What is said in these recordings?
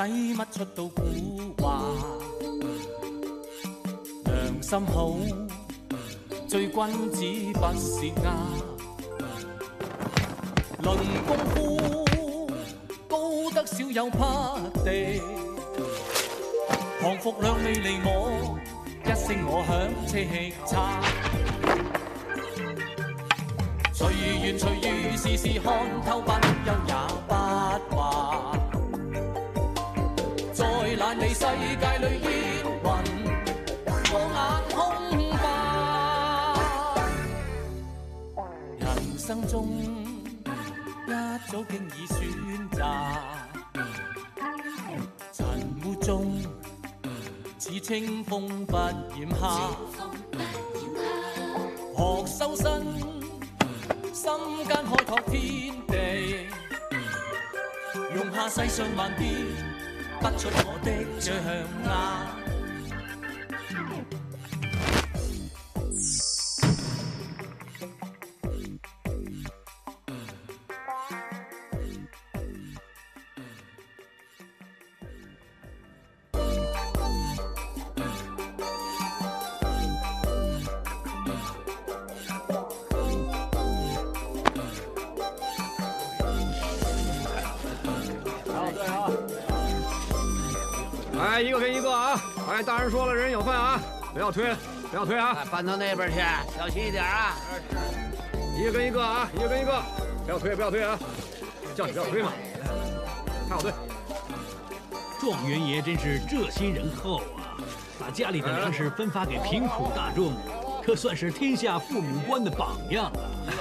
使乜出到古话？良心好，醉君子不是鸭。论功夫，高得少有匹敌。降服两未离我，一声我响车气叉。随缘随遇，事事看透，不休中一早经已选择，尘雾中似清风不染夏。学修身，心间开拓天地，容下世上万变，不出我的象牙。哎，一个跟一个啊！哎，大人说了，人有份啊，不要推，不要推啊！搬到那边去，小心一点啊！一个跟一个啊，一个跟一个，不要推，不要推啊！叫你不要推嘛，看好队。状元爷真是这心仁厚啊，把家里的粮食分发给贫苦大众，可算是天下父母官的榜样啊！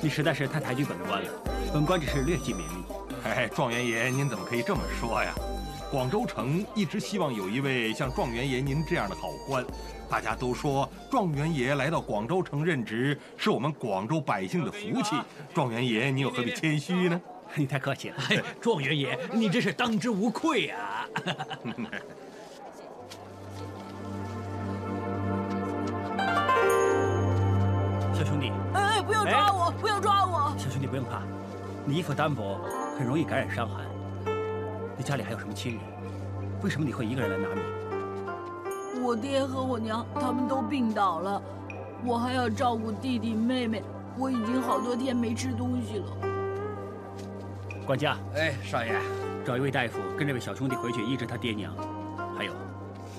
你实在是太抬举本官了，本官只是略尽绵力。哎，状元爷，您怎么可以这么说呀？广州城一直希望有一位像状元爷您这样的好官，大家都说状元爷来到广州城任职是我们广州百姓的福气。状元爷，你又何必谦虚呢？你太客气了。哎，状元爷，你真是当之无愧啊！小兄弟，哎，不要抓我，不要抓我！小兄弟不用怕，你衣服单薄，很容易感染伤寒。你家里还有什么亲人？为什么你会一个人来拿米？我爹和我娘他们都病倒了，我还要照顾弟弟妹妹，我已经好多天没吃东西了。管家，哎，少爷，找一位大夫跟这位小兄弟回去医治他爹娘，还有，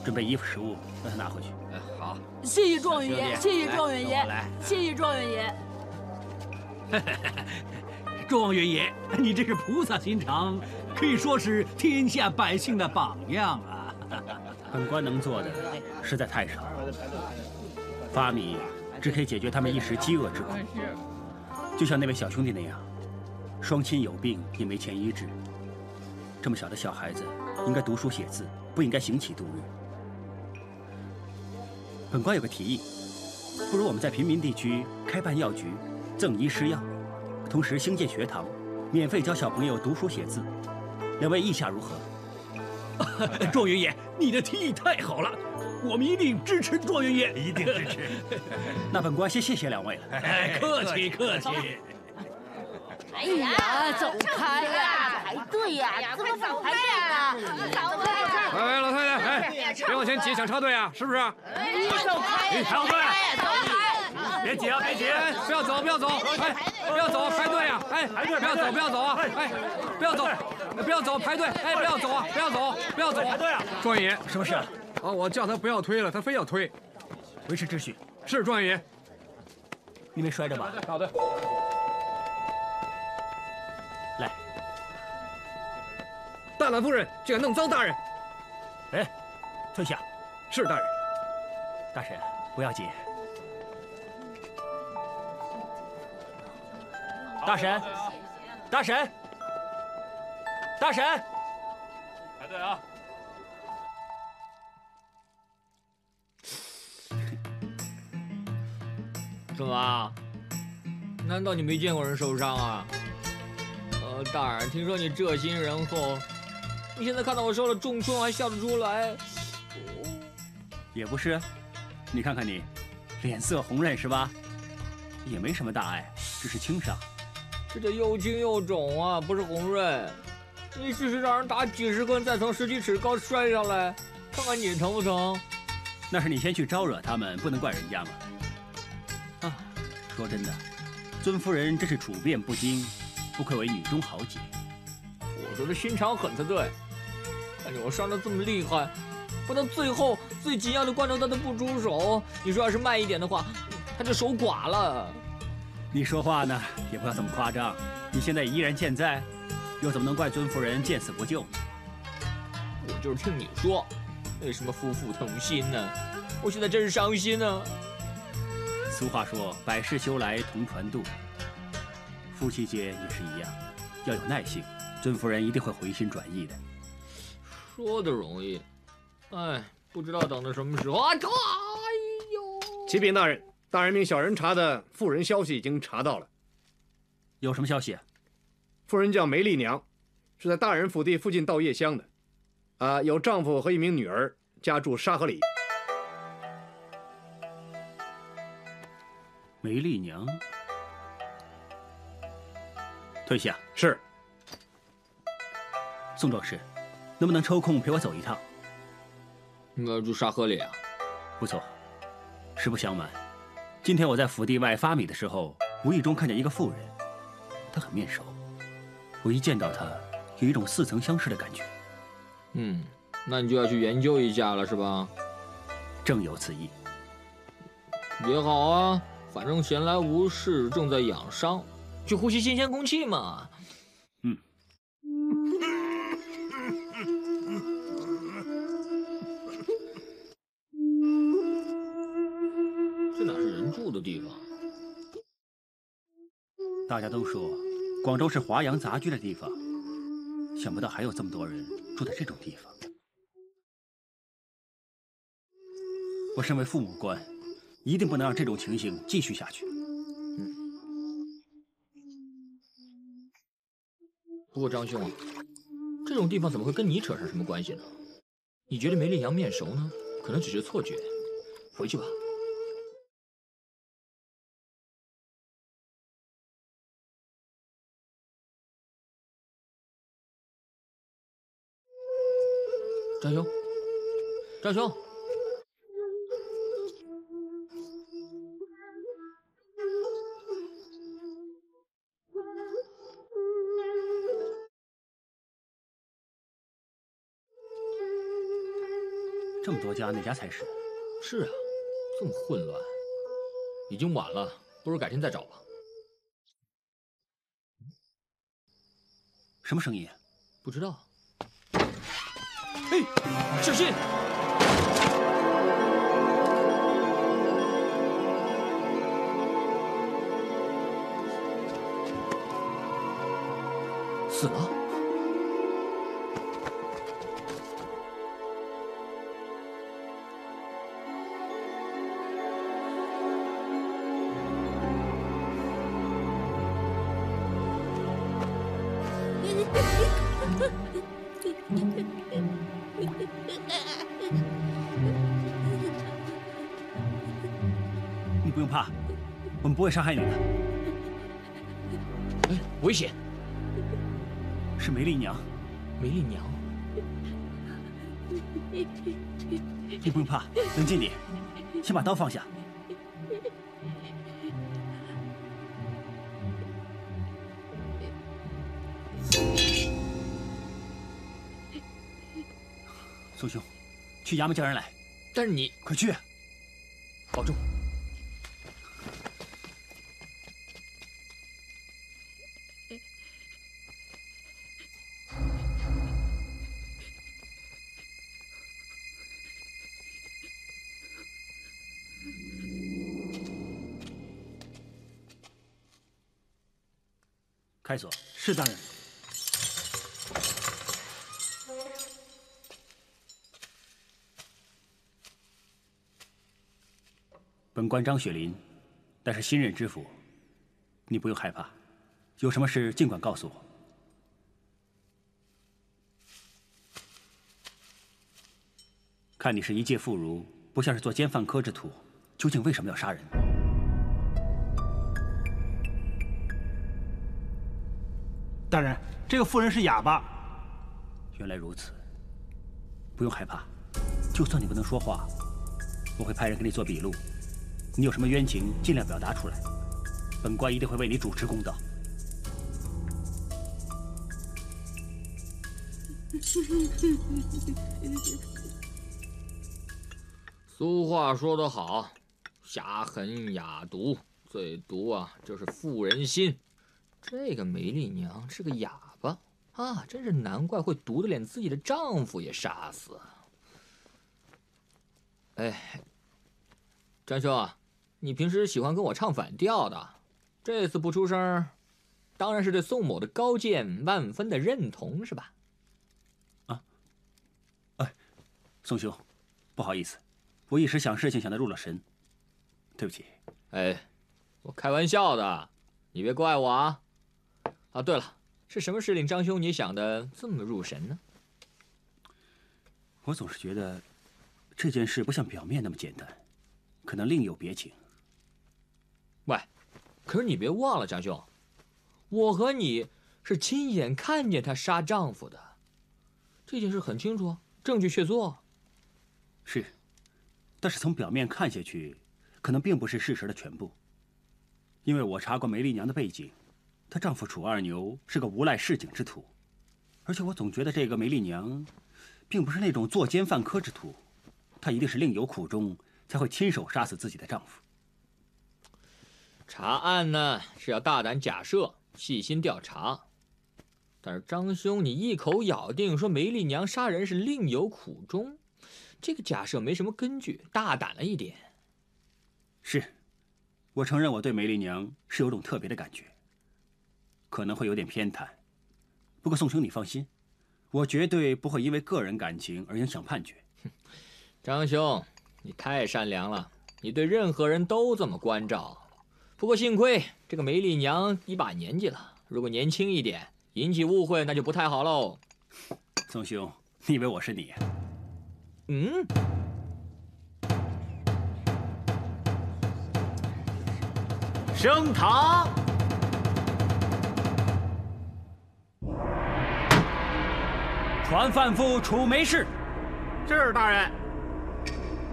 准备衣服食物让他拿回去。哎，好，谢谢状元爷，谢谢状元爷，谢谢状元爷。状元爷，你真是菩萨心肠，可以说是天下百姓的榜样啊！本官能做的实在太少，发米只可以解决他们一时饥饿之苦。就像那位小兄弟那样，双亲有病也没钱医治，这么小的小孩子应该读书写字，不应该行乞度日。本官有个提议，不如我们在贫民地区开办药局，赠医施药，同时兴建学堂，免费教小朋友读书写字。两位意下如何？状元爷，你的提议太好了，我们一定支持状元爷，一定支持。那本官先谢谢两位了。哎，客气客气。哎呀，走开呀！排队呀！怎么走排队啊？走开！喂喂，老太太，哎，别往前挤，想插队啊，是不是？你走开！排队！走开！别挤啊，别挤！哎，不要走，不要走！哎，不要走，排队啊！哎，排队，不要走，不要走啊！哎，不要走，不要走，排队！哎，不要走啊！不要走，不要走！排队啊！状元爷，什么事啊？啊，我叫他不要推了，他非要推。维持秩序。是状元爷。你没摔着吧？好的。来，大胆夫人竟敢弄脏大人！哎，退下。是大人。大婶，不要紧。大神，大神，大神，排队啊！怎么？难道你没见过人受伤啊？呃，大人，听说你这心仁厚，你现在看到我受了重创还笑得出来？也不是，你看看你，脸色红润是吧？也没什么大碍，只是轻伤。这叫又青又肿啊，不是红润。你试试让人打几十棍，再从十几尺高摔下来，看看你疼不疼？那是你先去招惹他们，不能怪人家嘛。啊，说真的，尊夫人真是处变不惊，不愧为女中豪杰。我说的心肠狠才对。看见我伤得这么厉害，不到最后最紧要的关头他都不出手。你说要是慢一点的话，他就守寡了。你说话呢，也不要这么夸张。你现在依然健在，又怎么能怪尊夫人见死不救呢？我就是听你说，为什么夫妇同心呢？我现在真是伤心啊！俗话说，百事修来同船渡。夫妻间也是一样，要有耐性，尊夫人一定会回心转意的。说的容易，哎，不知道等到什么时候啊！哎呦！启禀大人，大人命小人查的妇人消息已经查到了。有什么消息？啊妇人叫梅丽娘，是在大人府地附近稻叶乡的，啊，有丈夫和一名女儿，家住沙河里。梅丽娘，退下。是。宋壮士。能不能抽空陪我走一趟？你要住沙河里啊？不错。实不相瞒，今天我在府地外发米的时候，无意中看见一个妇人，她很面熟。我一见到她，有一种似曾相识的感觉。嗯，那你就要去研究一下了，是吧？正有此意。也好啊，反正闲来无事，正在养伤，去呼吸新鲜空气嘛。的地方，大家都说广州是华阳杂居的地方，想不到还有这么多人住在这种地方。我身为父母官，一定不能让这种情形继续下去。嗯。不过张兄，这种地方怎么会跟你扯上什么关系呢？你觉得梅丽阳面熟呢？可能只是错觉。回去吧。张兄，张兄，这么多家，哪家才是？是啊，这么混乱，已经晚了，不如改天再找吧。什么声音？不知道。嘿，小心！死了。会伤害你的。哎，危险！是梅丽娘。梅丽娘。你不用怕，冷静点，先把刀放下。苏兄，去衙门叫人来。但是你快去，是大人。本官张雪林，但是新任知府，你不用害怕，有什么事尽管告诉我。看你是一介妇孺，不像是做奸犯科之徒，究竟为什么要杀人？这个妇人是哑巴，原来如此，不用害怕，就算你不能说话，我会派人给你做笔录。你有什么冤情，尽量表达出来，本官一定会为你主持公道。俗话说得好，侠狠雅毒，最毒啊就是妇人心。这个梅丽娘是个哑巴啊，真是难怪会毒的连自己的丈夫也杀死。哎，张兄啊，你平时喜欢跟我唱反调的，这次不出声，当然是对宋某的高见万分的认同，是吧啊？宋兄，不好意思，我一时想事情想的入了神，对不起。哎，我开玩笑的，你别怪我啊。啊，对了，是什么事令张兄你想的这么入神呢？我总是觉得这件事不像表面那么简单，可能另有别情。喂，可是你别忘了，张兄，我和你是亲眼看见她杀丈夫的，这件事很清楚，证据确凿。是，但是从表面看下去，可能并不是事实的全部。因为我查过梅丽娘的背景，她丈夫楚二牛是个无赖市井之徒，而且我总觉得这个梅丽娘，并不是那种作奸犯科之徒，她一定是另有苦衷，才会亲手杀死自己的丈夫。查案呢是要大胆假设，细心调查，但是张兄你一口咬定说梅丽娘杀人是另有苦衷。这个假设没什么根据，大胆了一点。是，我承认我对梅丽娘是有种特别的感觉，可能会有点偏袒。不过宋兄你放心，我绝对不会因为个人感情而影响判决。张兄，你太善良了，你对任何人都这么关照。不过幸亏这个梅丽娘一把年纪了，如果年轻一点，引起误会那就不太好喽。宋兄，你以为我是你？嗯，升堂。传范副楚梅氏。是大人。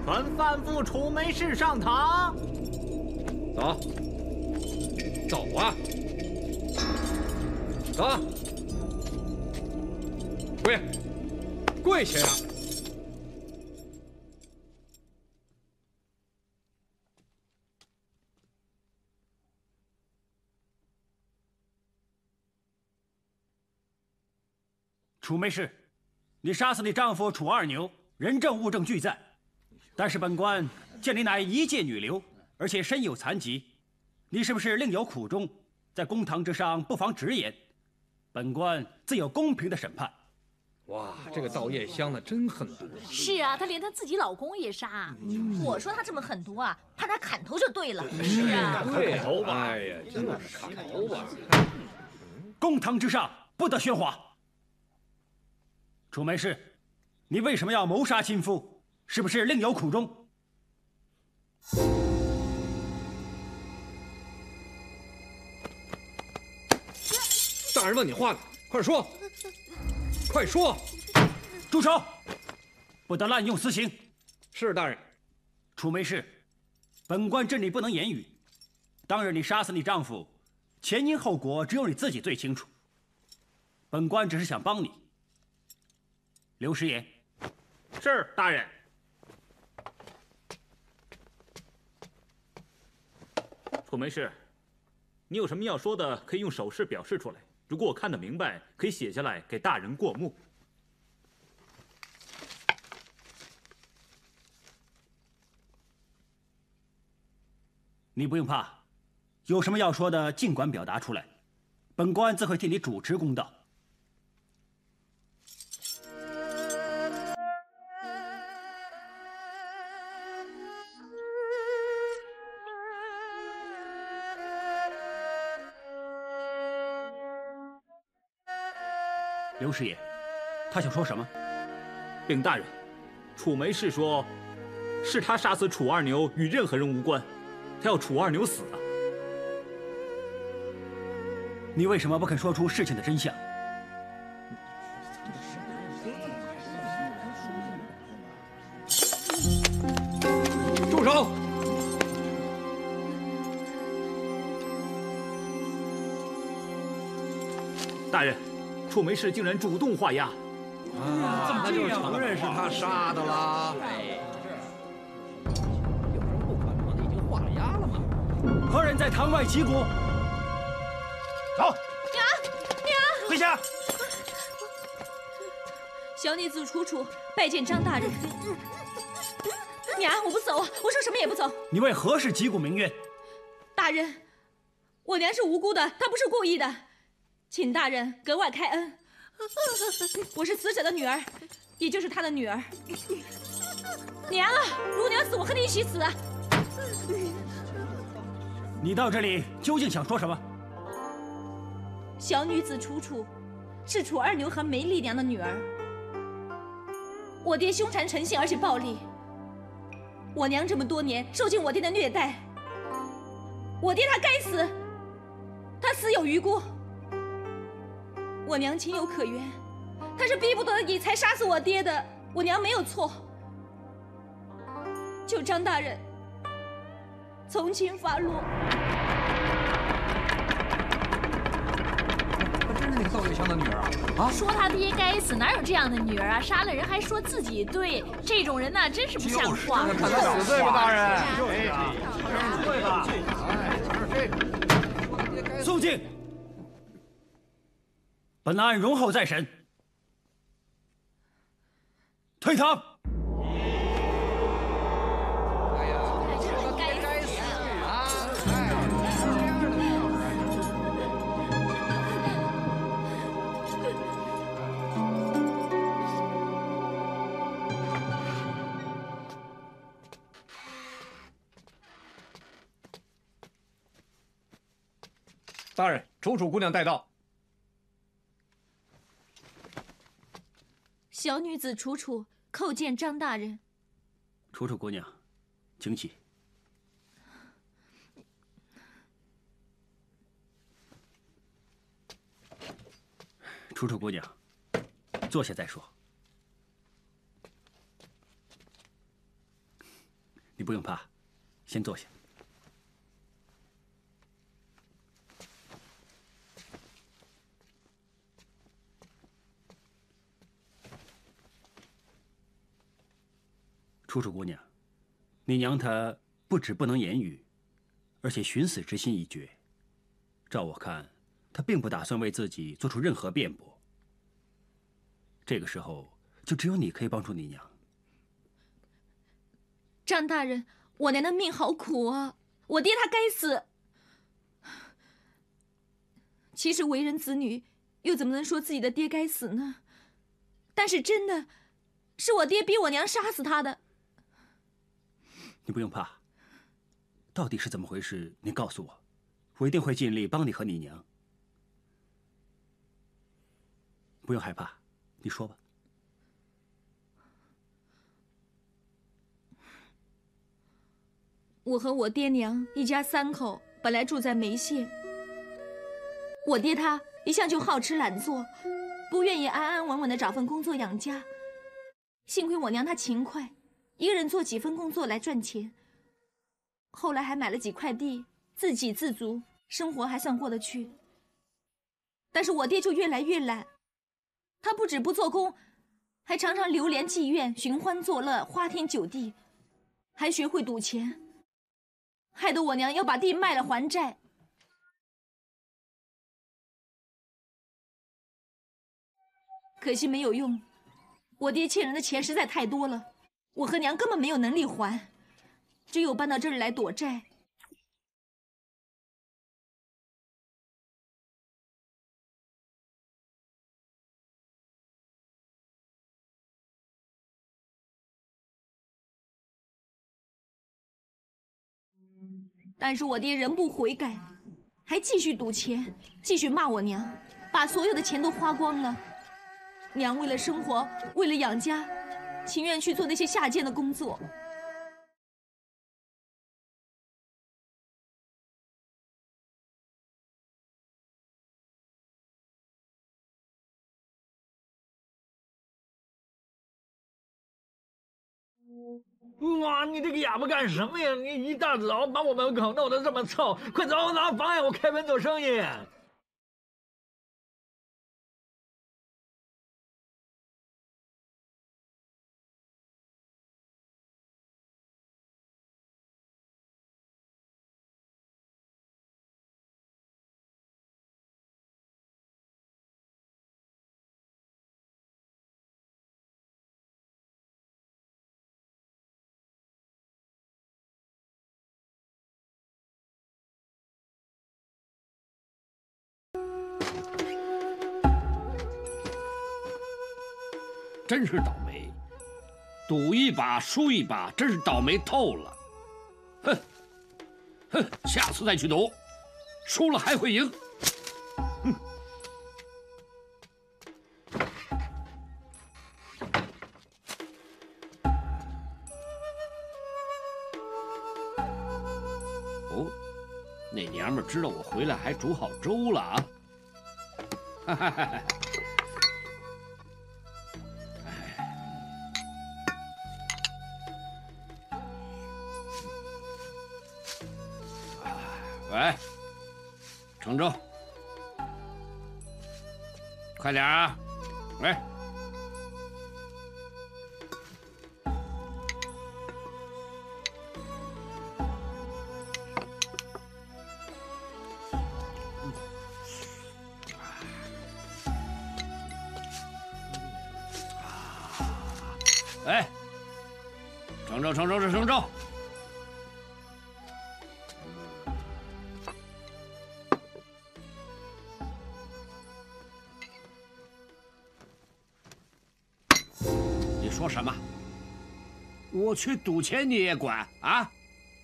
传范副楚梅氏上堂。走，走啊，走啊，跪，跪下呀！楚梅氏，你杀死你丈夫楚二牛，人证物证俱在。但是本官见你乃一介女流，而且身有残疾，你是不是另有苦衷？在公堂之上，不妨直言，本官自有公平的审判。哇，这个道叶香的真狠毒！是啊，她连她自己老公也杀。我说她这么狠毒啊，派她砍头就对了。是啊，对头吧？哎呀，真的是砍头吧！公堂之上不得喧哗。楚梅氏，你为什么要谋杀亲夫？是不是另有苦衷？大人问你话呢，快说！快说！住手！不得滥用私刑。是大人。楚梅氏，本官这里不能言语。当日你杀死你丈夫，前因后果只有你自己最清楚。本官只是想帮你。刘师爷，是大人。楚梅氏，你有什么要说的，可以用手势表示出来。如果我看得明白，可以写下来给大人过目。你不用怕，有什么要说的，尽管表达出来，本官自会替你主持公道。刘师爷，他想说什么？禀大人，楚梅是说，是他杀死楚二牛，与任何人无关。他要楚二牛死啊！你为什么不肯说出事情的真相？住手！大人。楚梅氏竟然主动画押。啊，那就承认是他杀的啦。有什么不可能的？已经画了押了吗。何人在堂外击鼓？走。娘，娘，跪下。小女子楚楚拜见张大人。娘，我不走，我说什么也不走。你为何事击鼓鸣冤？大人，我娘是无辜的，她不是故意的，请大人格外开恩。我是死者的女儿，也就是他的女儿。娘啊，如娘死，我和你一起死。你到这里究竟想说什么？小女子楚楚，是楚二牛和梅丽娘的女儿。我爹凶残成性，而且暴力。我娘这么多年受尽我爹的虐待。我爹他该死，他死有余辜。我娘情有可原，她是逼不得已才杀死我爹的，我娘没有错。就张大人从轻发落。她真是那个赵月香的女儿啊！啊！说他爹该死，哪有这样的女儿啊？杀了人还说自己对，这种人呐，真是不像话。看他死罪吧，大人。对呀，对吧？肃静。本案容后再审。退堂。该死啊！大人，楚楚姑娘带到。小女子楚楚叩见张大人。楚楚姑娘，请起。楚楚姑娘，坐下再说。你不用怕，先坐下。楚楚姑娘，你娘她不止不能言语，而且寻死之心已决。照我看，她并不打算为自己做出任何辩驳。这个时候，就只有你可以帮助你娘。张大人，我娘的命好苦啊！我爹他该死。其实为人子女，又怎么能说自己的爹该死呢？但是真的，是我爹逼我娘杀死他的。你不用怕，到底是怎么回事？你告诉我，我一定会尽力帮你和你娘。不用害怕，你说吧。我和我爹娘一家三口本来住在梅县，我爹他一向就好吃懒做，不愿意安安稳稳的找份工作养家。幸亏我娘她勤快，一个人做几份工作来赚钱。后来还买了几块地，自给自足，生活还算过得去。但是我爹就越来越懒，他不止不做工，还常常流连妓院，寻欢作乐，花天酒地，还学会赌钱。害得我娘要把地卖了还债，可惜没有用。我爹欠人的钱实在太多了，我和娘根本没有能力还，只有搬到这里来躲债。但是我爹仍不悔改，还继续赌钱，继续骂我娘，把所有的钱都花光了。娘为了生活，为了养家，情愿去做那些下贱的工作。哇！你这个哑巴干什么呀？你一大早把我们口弄得这么臭，快走，拿房呀我开门做生意。真是倒霉，赌一把输一把，真是倒霉透了。哼，哼，下次再去赌，输了还会赢。哼。哦，那娘们知道我回来，还煮好粥了啊！哈哈哈哈。程州，快点啊！喂，我去赌钱你也管啊？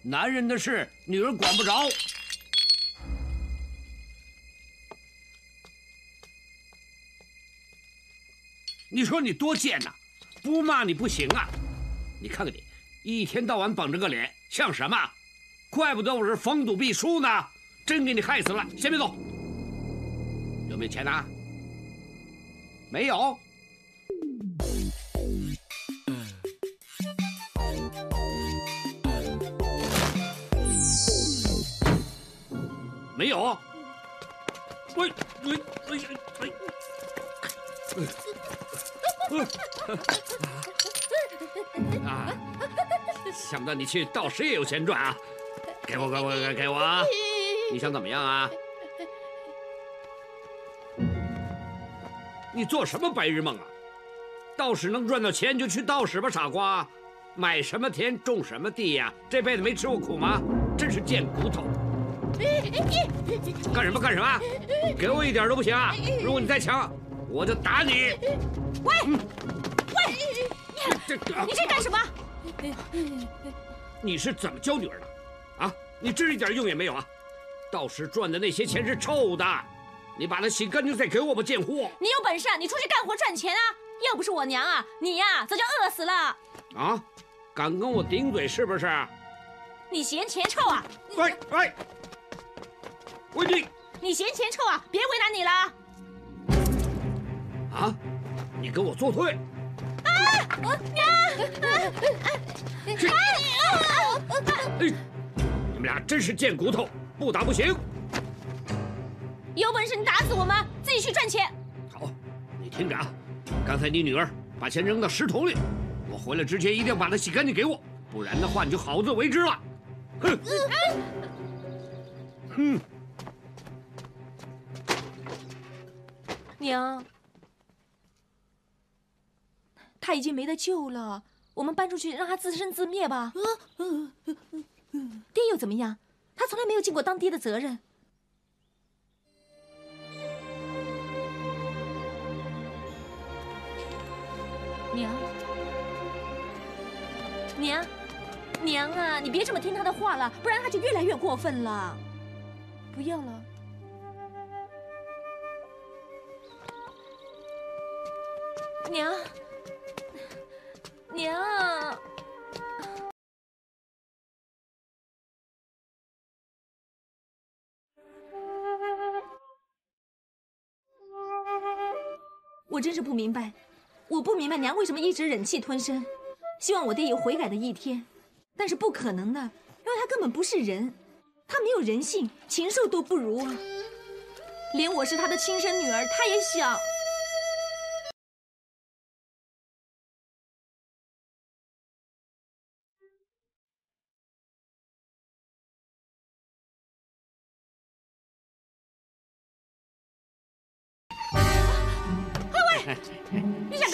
男人的事，女人管不着。你说你多贱呐！不骂你不行啊！你看看你，一天到晚绷着个脸，像什么？怪不得我是逢赌必输呢！真给你害死了！先别走。有没有钱呐？没有。没有。喂喂喂喂！啊！想不到你去道士也有钱赚啊！给我，给我，给给我！你想怎么样啊？你做什么白日梦啊？道士能赚到钱就去道士吧，傻瓜！买什么田种什么地呀？这辈子没吃过苦吗？真是贱骨头！干什么干什么？给我一点都不行啊！如果你再抢，我就打你！喂，喂，你这干什么？你是怎么教女儿的？啊，你真是一点用也没有啊！到时赚的那些钱是臭的，你把它洗干净再给我吧，贱货！你有本事啊，你出去干活赚钱啊！要不是我娘啊，你呀早就饿死了。啊，敢跟我顶嘴是不是？你嫌钱臭啊？喂喂，喂你！你嫌钱臭啊？别为难你了。啊！你跟我作对！啊！娘！去！哎，你们俩真是贱骨头，不打不行。有本事你打死我们，自己去赚钱。好，你听着啊，刚才你女儿把钱扔到石桶里，我回来之前一定要把它洗干净给我，不然的话你就好自为之了。哼！哼！娘。他已经没得救了，我们搬出去让他自生自灭吧。爹又怎么样？他从来没有尽过当爹的责任。娘，娘，娘啊！你别这么听他的话了，不然他就越来越过分了。不要了，娘。娘，我真是不明白，我不明白娘为什么一直忍气吞声，希望我爹有悔改的一天，但是不可能的，因为他根本不是人，他没有人性，禽兽都不如啊！连我是他的亲生女儿，他也想。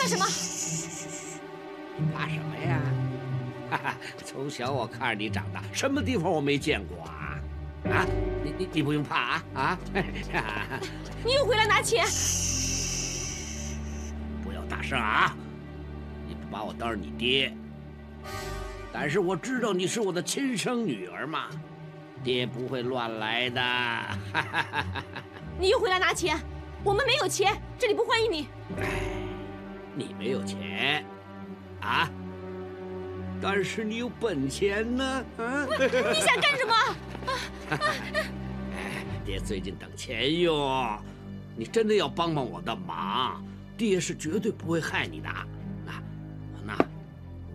干什么？你怕什么呀？哈哈，从小我看着你长大，什么地方我没见过啊？啊，你你你不用怕啊啊！你又回来拿钱？不要大声啊！你不把我当你爹，但是我知道你是我的亲生女儿嘛，爹不会乱来的。你又回来拿钱，我们没有钱，这里不欢迎你。你没有钱，啊？但是你有本钱呢，啊？你想干什么？爹最近等钱用，你真的要帮帮我的忙，爹是绝对不会害你的。那，那，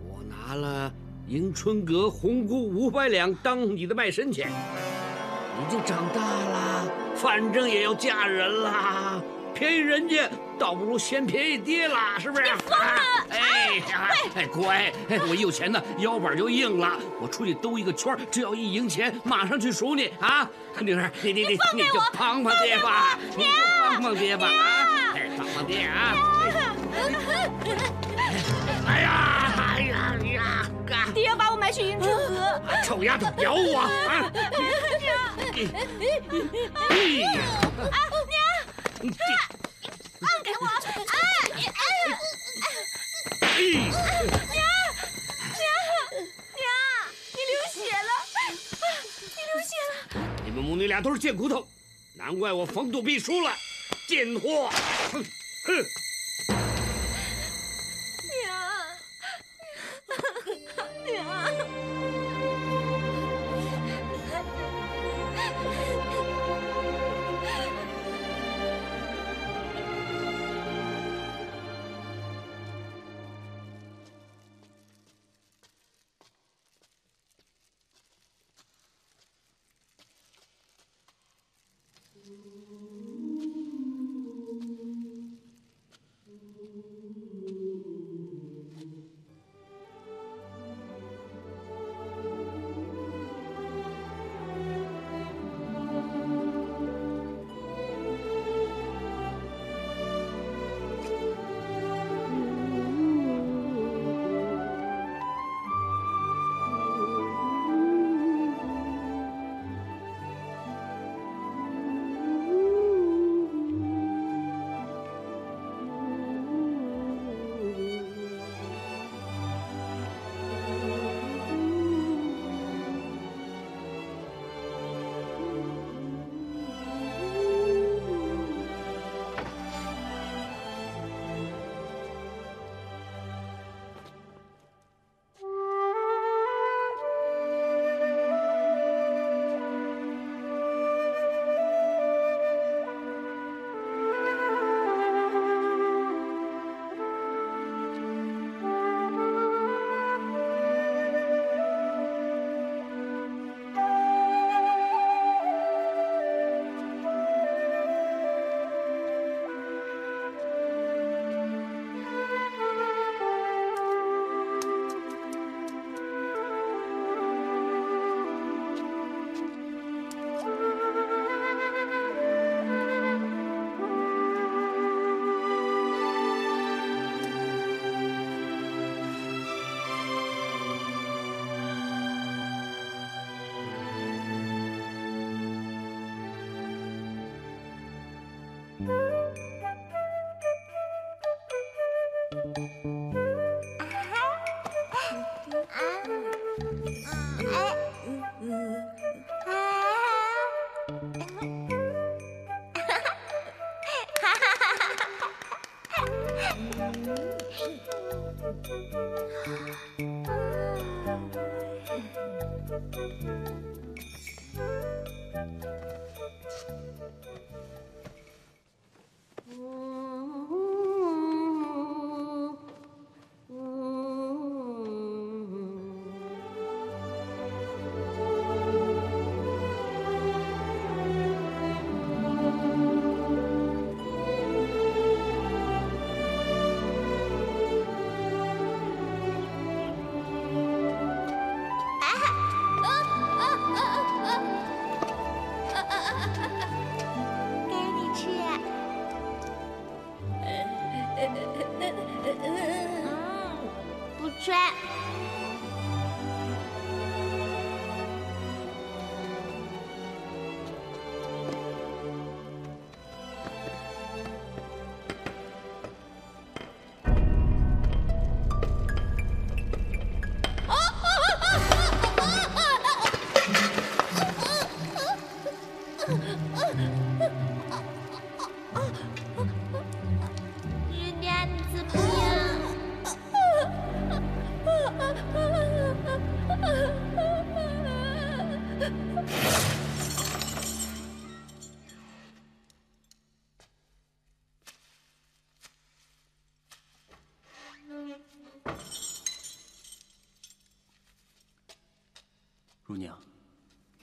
我拿了迎春阁红菇五百两当你的卖身钱。已经长大了，反正也要嫁人啦，便宜人家倒不如先便宜爹啦，是不是？你疯了！哎呀，哎乖，我有钱呢，腰板就硬了。我出去兜一个圈，只要一赢钱，马上去赎你啊！女儿，你你你你就帮帮爹吧，你就帮帮爹吧啊！哎，帮帮爹啊！哎呀哎呀呀！爹要把我埋去迎春阁。臭丫头，咬我啊！啊，娘！放开我！啊！哎呀！娘！娘！娘！你流血了！你流血了！你们母女俩都是贱骨头，难怪我逢赌必输了，贱货！哼哼！娘！娘！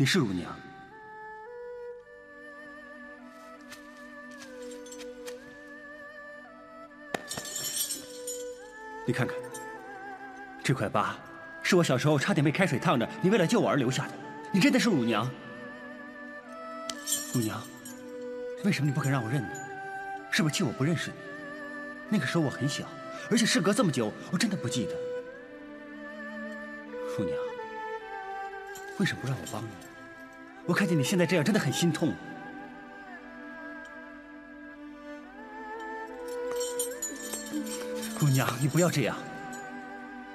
是乳娘。你看看，这块疤是我小时候差点被开水烫着，你为了救我而留下的。你真的是乳娘？乳娘，为什么你不肯让我认你？是不是气我不认识你？那个时候我很小，而且事隔这么久，我真的不记得。乳娘，为什么不让我帮你？我看见你现在这样，真的很心痛。乳娘，你不要这样。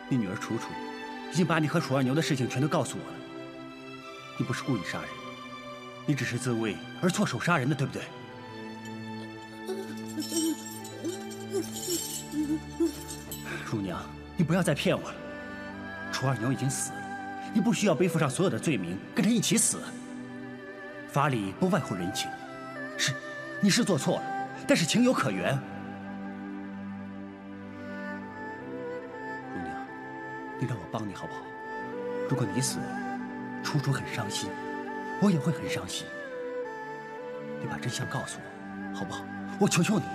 你女儿楚楚已经把你和楚二牛的事情全都告诉我了。你不是故意杀人，你只是自卫而错手杀人的，对不对？乳娘，你不要再骗我了。楚二牛已经死了，你不需要背负上所有的罪名，跟他一起死。法理不外乎人情，是，你是做错了，但是情有可原。姑娘，你让我帮你好不好？如果你死了，楚楚很伤心，我也会很伤心。你把真相告诉我，好不好？我求求你。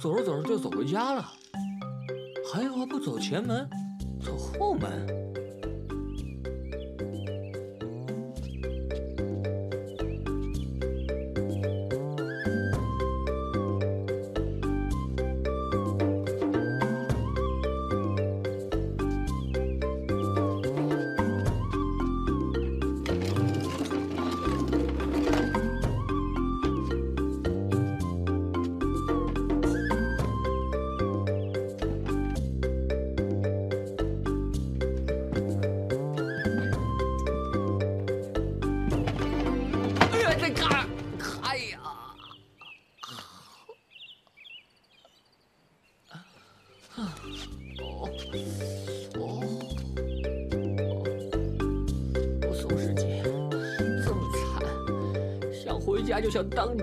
走着走着就走回家了？还有，不走前门，走后门。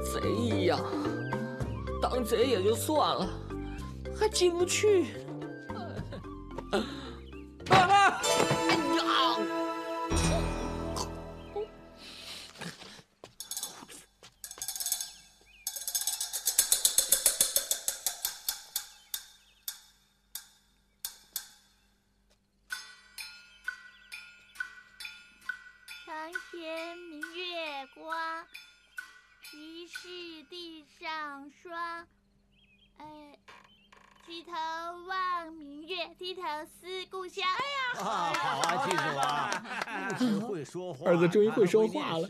贼一样，当贼也就算了，还进不去。爸爸，哎呀！长天明月光，疑是地上霜。哎，举头望明月，低头思故乡。哎呀，啊，好啊，记住啊，不 只会说话，儿子终于会说话了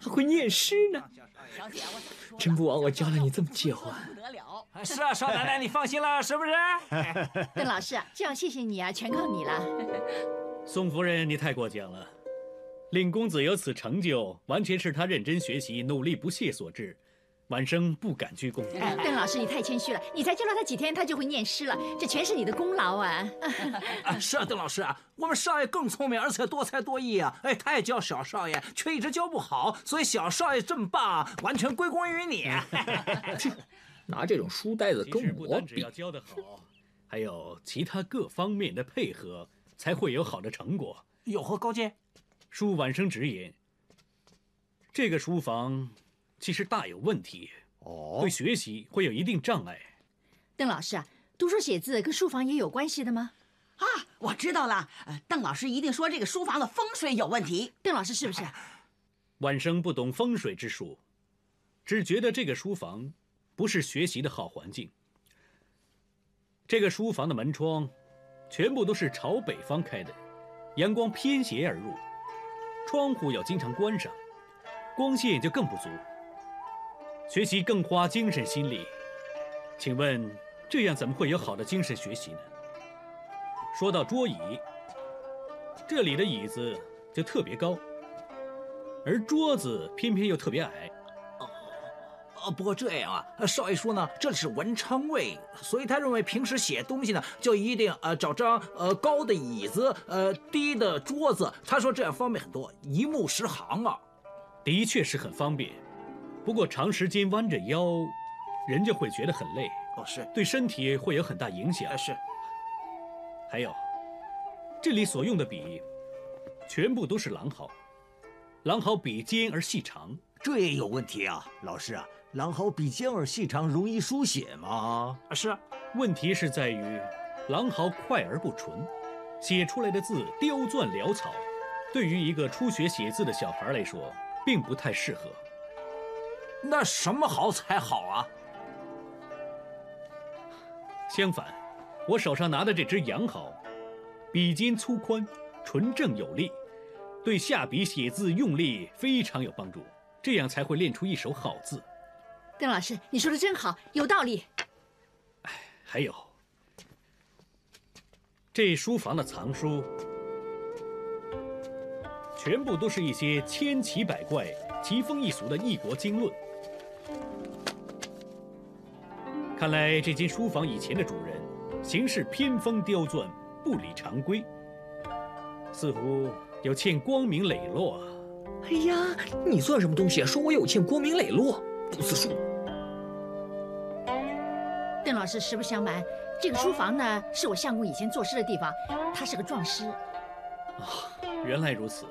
还会念诗啊还会念诗呢，真不枉我教了你这么久啊！是啊，少奶奶，你放心了，是不是？邓老师啊，这样谢谢你啊，全靠你了。宋夫人，你太过奖了。令公子有此成就，完全是他认真学习、努力不懈所致。晚生不敢居功。哎，邓老师，你太谦虚了，你才教了他几天，他就会念诗了，这全是你的功劳啊！啊，是啊，邓老师啊，我们少爷更聪明，而且多才多艺啊！哎，他也教小少爷，却一直教不好，所以小少爷这么棒，完全归功于你。拿这种书呆子其跟我比实不单只要，教得好，还有其他各方面的配合，才会有好的成果。有何高见？恕晚生直言，这个书房其实大有问题，哦对学习会有一定障碍。邓老师啊，读书写字跟书房也有关系的吗？啊，我知道了，呃邓老师一定说这个书房的风水有问题。邓老师是不是？晚生不懂风水之术，只觉得这个书房不是学习的好环境。这个书房的门窗全部都是朝北方开的，阳光偏斜而入，窗户要经常关上，光线就更不足。学习更花精神心力。请问，这样怎么会有好的精神学习呢？说到桌椅，这里的椅子就特别高，而桌子偏偏又特别矮。呃，不过这样啊，少爷说呢，这里是文昌位，所以他认为平时写东西呢，就一定呃找张呃高的椅子，呃低的桌子。他说这样方便很多，一目十行啊。的确是很方便，不过长时间弯着腰，人家会觉得很累。哦，是对身体会有很大影响。是。还有，这里所用的笔，全部都是狼毫，狼毫笔尖而细长。这也有问题啊，老师啊。狼毫笔尖耳细长，容易书写吗？是啊。问题是在于，狼毫快而不纯，写出来的字刁钻潦草，对于一个初学写字的小孩来说，并不太适合。那什么毫才好啊？相反，我手上拿的这支羊毫，笔尖粗宽，纯正有力，对下笔写字用力非常有帮助，这样才会练出一手好字。邓老师，你说的真好，有道理。还有，这书房的藏书，全部都是一些千奇百怪、奇风异俗的异国经论。看来这间书房以前的主人行事偏锋刁钻，不理常规，似乎有欠光明磊落啊！哎呀，你算什么东西？说我有欠光明磊落？不识数！老师，实不相瞒，这个书房呢，是我相公以前作诗的地方。他是个壮师。啊，原来如此。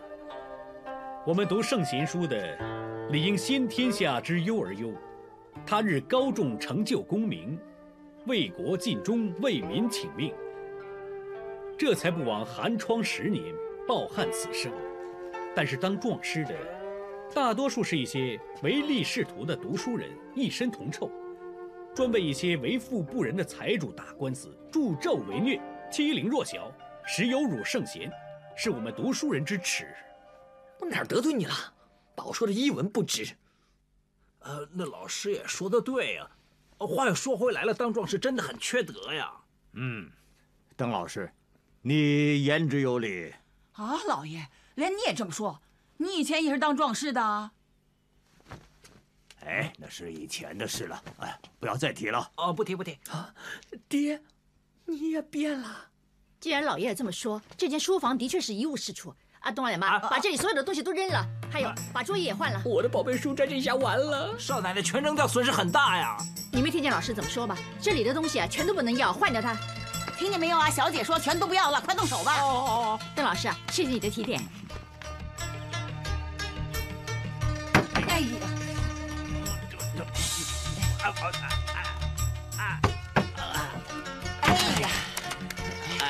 我们读圣贤书的，理应先天下之忧而忧，他日高中成就功名，为国尽忠，为民请命，这才不枉寒窗十年，抱憾此生。但是当壮师的，大多数是一些唯利是图的读书人，一身铜臭。专为一些为富不仁的财主打官司，助纣为虐，欺凌弱小，实有辱圣贤，是我们读书人之耻。我哪儿得罪你了？把我说的一文不值。呃，那老师也说的对呀。话又说回来了，当壮士真的很缺德呀。嗯，邓老师，你言之有理。啊，老爷，连你也这么说？你以前也是当壮士的？哎，那是以前的事了，哎，不要再提了。哦，不提不提。啊，爹，你也变了。既然老爷爷这么说，这间书房的确是一无是处。啊，东二奶妈，把这里所有的东西都扔了，还有把桌椅也换了。我的宝贝书在这下完了。少奶奶全扔掉，损失很大呀。你没听见老师怎么说吧？这里的东西啊，全都不能要，换掉它。听见没有啊？小姐说全都不要了，快动手吧。哦哦哦，邓老师啊，谢谢你的提点。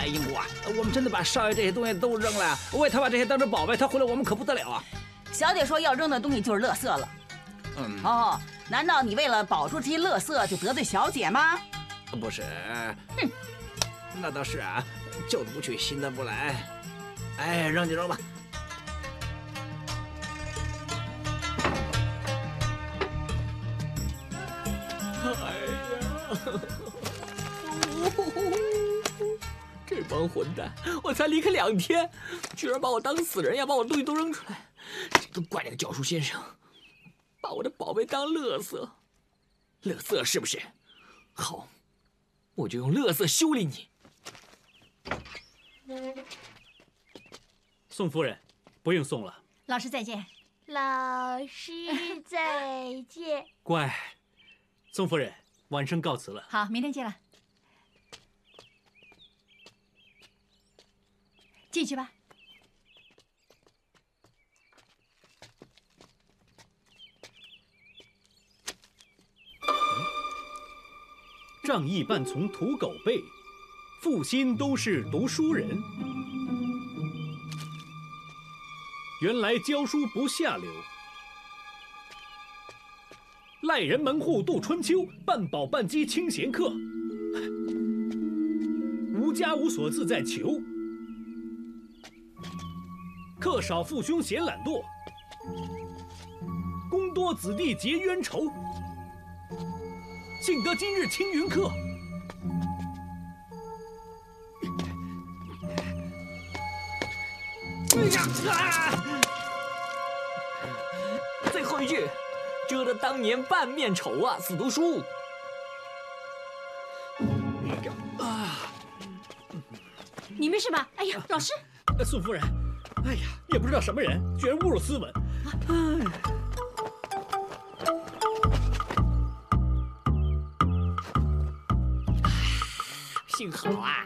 英姑啊，我们真的把少爷这些东西都扔了，为他把这些当成宝贝，他回来我们可不得了啊！小姐说要扔的东西就是垃圾了。嗯。哦，难道你为了保住这些垃圾就得罪小姐吗？不是。哼，那倒是啊，旧的不去，新的不来。哎，扔就扔吧。哎呀！帮混蛋，我才离开两天，居然把我当死人一样，把我东西都扔出来。这都怪那个教书先生，把我的宝贝当乐色，乐色是不是？好，我就用乐色修理你。宋夫人，不用送了。老师再见。老师再见。乖。宋夫人，晚生告辞了。好，明天见了。进去吧。仗义半从屠狗辈，负心都是读书人。原来教书不下流。赖人门户度春秋，半饱半饥清闲客。无家无所自在求，客少父兄嫌懒惰，公多子弟结冤仇。幸得今日青云客。哎呀！最后一句，遮得当年半面丑啊！死读书。啊！你没事吧？哎呀，老师，宋夫人，哎呀，也不知道什么人，居然侮辱斯文。哎。幸好啊！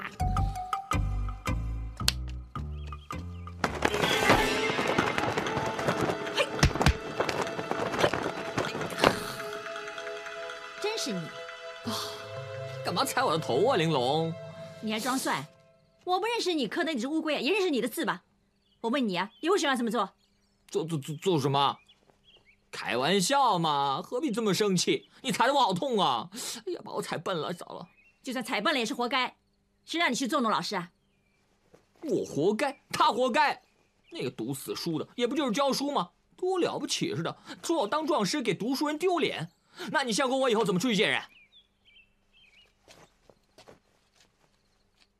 真是你啊！干嘛踩我的头啊，玲珑？你还装蒜？我不认识你刻的那只乌龟啊，也认识你的字吧？我问你啊，你为什么要这么做？做做做做什么？开玩笑嘛，何必这么生气？你踩得我好痛啊！哎呀，把我踩笨了，糟了！就算踩笨了也是活该，谁让你去捉弄老师啊？我活该，他活该。那个读死书的，也不就是教书吗？多了不起似的，说我当壮师给读书人丢脸。那你相公我以后怎么出去见人？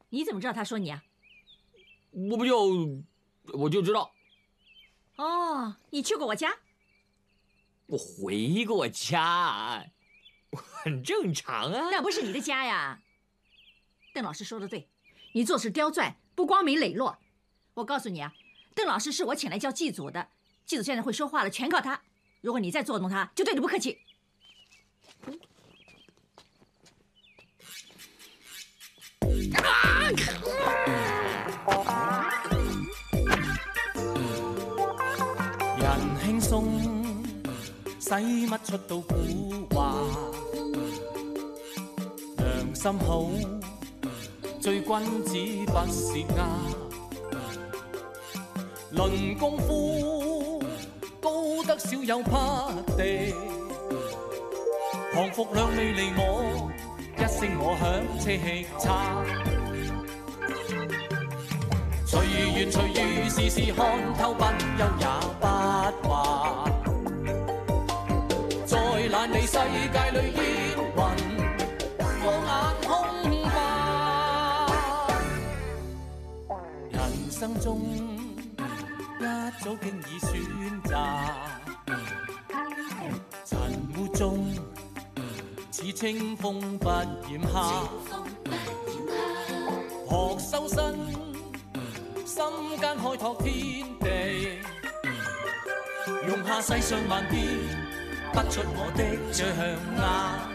你怎么知道他说你啊？我不就我就知道。哦，你去过我家？我回过家。很正常啊，那不是你的家呀。邓老师说的对，你做事刁钻，不光明磊落。我告诉你啊，邓老师是我请来教祭祖的，祭祖现在会说话了，全靠他。如果你再捉弄他，就对你不客气。松，使乜出到古话？心好，醉君子不是鸭。论功夫，高得少有匹敌。降服两未离我，一声我响车气叉。随缘随遇，事事看透，不休也经已选择，尘雾中似清风不染下，学修身，心间开拓天地，容下世上万变，不出我的象牙。